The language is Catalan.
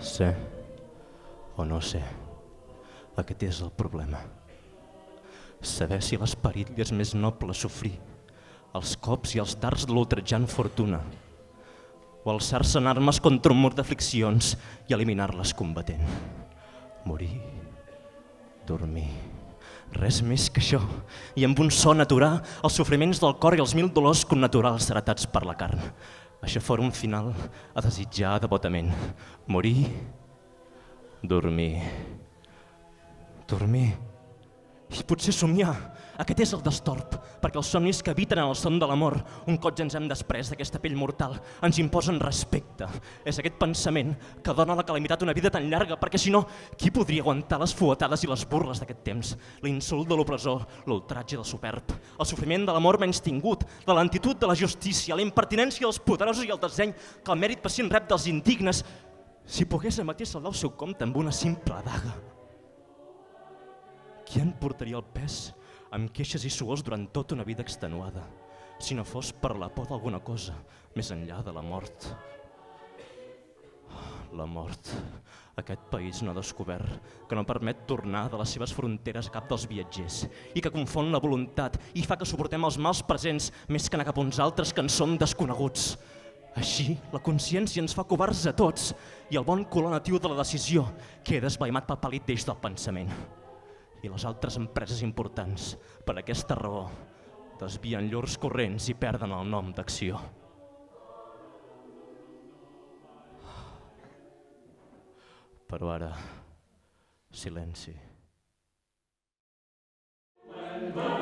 Sé o no sé, aquest és el problema. Saber si l'esperit li és més noble sofrir els cops i els dards de l'ultrejant fortuna o alçar-se en armes contra un mur d'afliccions i eliminar-les combatent. Morir, dormir, res més que això, i amb un son aturar els sofriments del cor i els mil dolors connaturals heretats per la carn. Això fora un final a desitjar devotament. Morir, dormir, dormir i potser somiar. Aquest és el destorb, perquè els somnis que habiten en el son de l'amor, un cop ja ens hem després d'aquesta pell mortal, ens imposen respecte. És aquest pensament que dona a la calamitat una vida tan llarga, perquè si no, qui podria aguantar les fuetades i les burles d'aquest temps? L'insult de l'opressor, l'ultratge del superb, el sofriment de l'amor menys tingut, la lentitud de la justícia, la impertinència dels poderosos i el disseny que el mèrit pacient rep dels indignes, si pogués emetir saldar el seu compte amb una simple daga. Qui en portaria el pes amb queixes i suors durant tota una vida extenuada, si no fos per la por d'alguna cosa més enllà de la mort? La mort. Aquest país no ha descobert que no permet tornar de les seves fronteres a cap dels viatgers i que confon la voluntat i fa que suportem els mals presents més que anar cap uns altres que en som desconeguts. Així, la consciència ens fa covards a tots i el bon color natiu de la decisió queda esbaimat pel pàl·lid d'eix del pensament i les altres empreses importants, per aquesta raó, desvien llurs corrents i perden el nom d'acció. Però ara, silenci. When